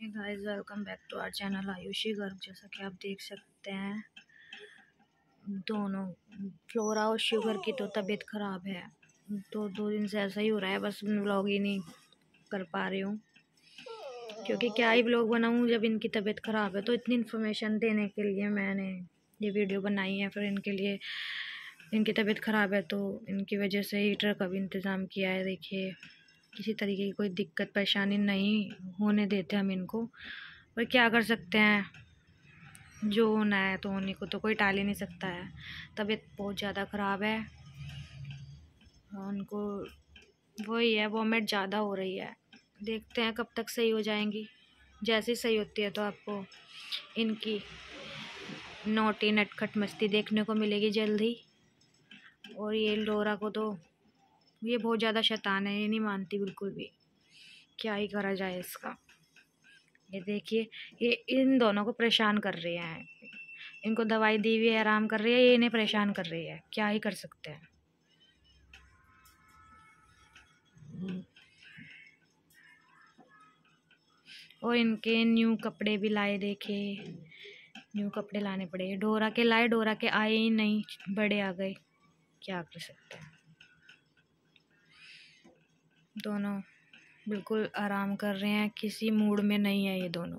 Guys welcome back to our channel Ayushi Garg जैसा कि आप देख सकते हैं, दोनों फ्लोरा और शुगर की तो तबीयत ख़राब है। तो दो दिन से ऐसा ही हो रहा है, बस व्लॉग ही नहीं कर पा रही हूँ। क्योंकि क्या ही ब्लॉग बनाऊँ, जब इनकी तबीयत ख़राब है तो इतनी इन्फॉर्मेशन देने के लिए मैंने ये वीडियो बनाई है। फिर इनके लिए, इनकी तबीयत ख़राब है तो इनकी वजह से हीटर का भी इंतज़ाम किया है, देखिए। किसी तरीके की कोई दिक्कत, परेशानी नहीं होने देते हम इनको। पर क्या कर सकते हैं? जो होना है तो होने को तो कोई टाल ही नहीं सकता है। तबीयत बहुत ज़्यादा ख़राब है। उनको वही है, वॉमिट ज़्यादा हो रही है। देखते हैं कब तक सही हो जाएँगी। जैसे सही होती है तो आपको इनकी नोटी नटखट मस्ती देखने को मिलेगी जल्द ही। और ये लोरा को तो ये बहुत ज़्यादा शैतान है, ये नहीं मानती बिल्कुल भी, क्या ही करा जाए इसका। ये देखिए, ये इन दोनों को परेशान कर रहे हैं, इनको दवाई दी हुई है, आराम कर रही है, ये इन्हें परेशान कर रही है, क्या ही कर सकते हैं। और इनके न्यू कपड़े भी लाए, देखे, न्यू कपड़े लाने पड़े डोरा के लाए, डोरा के आए ही नहीं, बड़े आ गए, क्या कर सकते हैं। दोनों बिल्कुल आराम कर रहे हैं किसी मूड में नहीं है ये दोनों।